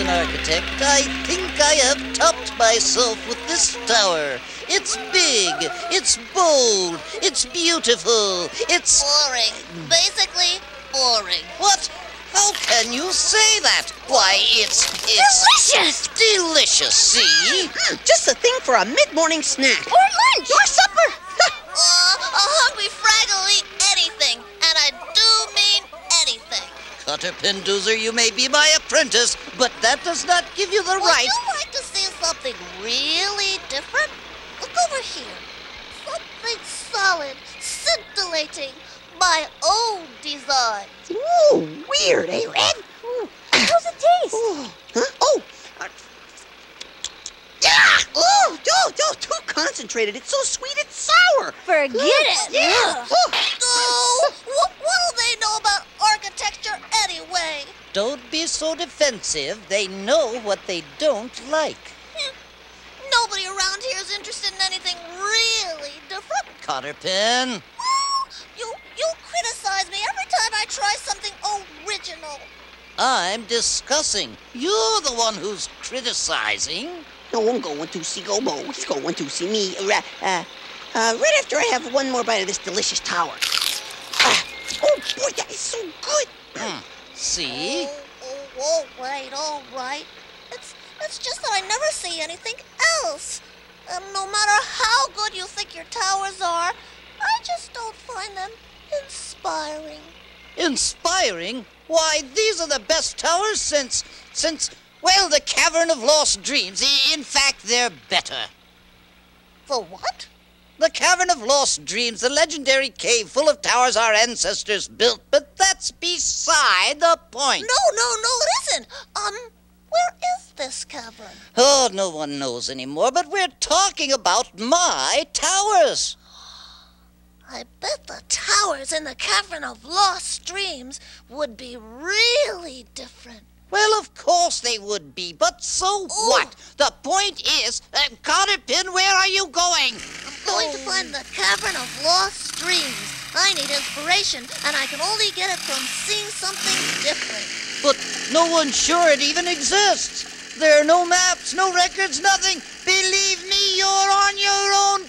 an architect, I think I have topped myself with this tower. It's big, it's bold, it's beautiful, it's. Boring. Basically, boring. What? How can you say that? Why, it's. it's delicious! Delicious, see? Mm, mm. just the thing for a mid morning snack. Or lunch! Or supper! Cotterpin Doozer, you may be my apprentice, but that does not give you the Would right. Would you like to see something really different? Look over here. Something solid, scintillating, my own design. Ooh, weird, eh, Red? Ooh. How's it taste? Ooh. Huh? Oh. Ah! Oh, oh, oh, too concentrated. It's so sweet it's sour. Forget it. Yeah. Don't be so defensive. They know what they don't like. Nobody around here is interested in anything really different. Cotterpin, You you criticize me every time I try something original. I'm discussing. You're the one who's criticizing. No, I'm going to see Gobo. He's going to see me. Uh, uh, uh, right after I have one more bite of this delicious tower. Ah, oh, boy, that is so good. See? Oh, oh, all right, all right. It's it's just that I never see anything else. Um, no matter how good you think your towers are, I just don't find them inspiring. Inspiring? Why, these are the best towers since. since. well, the Cavern of Lost Dreams. In fact, they're better. For what? The Cavern of Lost Dreams, the legendary cave full of towers our ancestors built, but that's beside the point. No, no, no, it isn't. Um, where is this cavern? Oh, no one knows anymore, but we're talking about my towers. I bet the towers in the Cavern of Lost Dreams would be really different. Well, of course they would be, but so what? The point is, uh, Cotterpin, where are you going? I'm going to find the Cavern of Lost Dreams. I need inspiration, and I can only get it from seeing something different. But no one's sure it even exists. There are no maps, no records, nothing. Believe me, you're on your own.